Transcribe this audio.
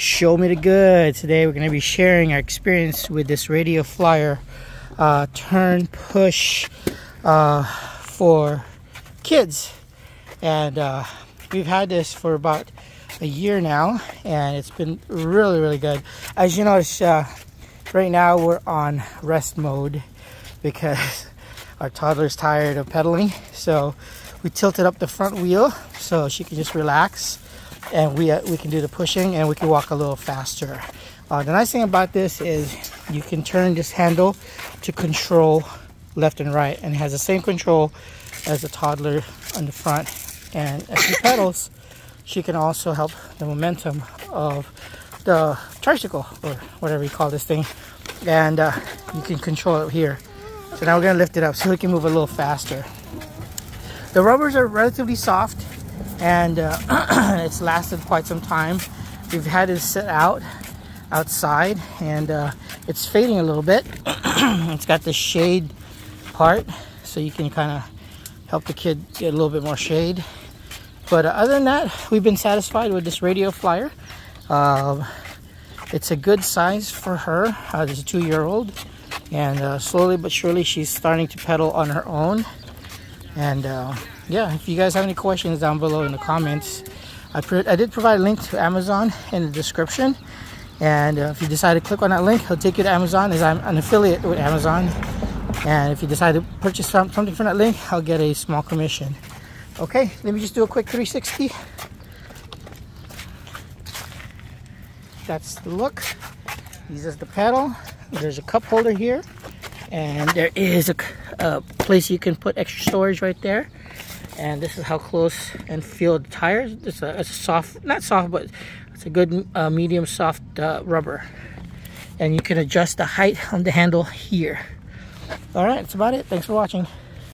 Show me the good. Today we're going to be sharing our experience with this radio flyer uh, turn push uh, for kids. And uh, we've had this for about a year now and it's been really, really good. As you notice, uh, right now we're on rest mode because our toddler's tired of pedaling. So we tilted up the front wheel so she can just relax and we, uh, we can do the pushing and we can walk a little faster. Uh, the nice thing about this is you can turn this handle to control left and right and it has the same control as the toddler on the front and as she pedals. She can also help the momentum of the tricycle or whatever you call this thing and uh, you can control it here. So now we're gonna lift it up so we can move a little faster. The rubbers are relatively soft and uh, it's lasted quite some time. We've had it sit out outside and uh, it's fading a little bit. it's got the shade part so you can kind of help the kid get a little bit more shade. But uh, other than that, we've been satisfied with this radio flyer. Uh, it's a good size for her. Uh, there's a two-year-old, and uh, slowly but surely she's starting to pedal on her own. And uh, yeah, if you guys have any questions down below in the comments, I, I did provide a link to Amazon in the description. And uh, if you decide to click on that link, it'll take you to Amazon as I'm an affiliate with Amazon. And if you decide to purchase something from that link, I'll get a small commission. Okay, let me just do a quick 360. That's the look. This is the pedal. There's a cup holder here. And there is a, a place you can put extra storage right there. And this is how close and feel the tires. It's a, a soft not soft but it's a good uh, medium soft uh, rubber. And you can adjust the height on the handle here. All right that's about it. Thanks for watching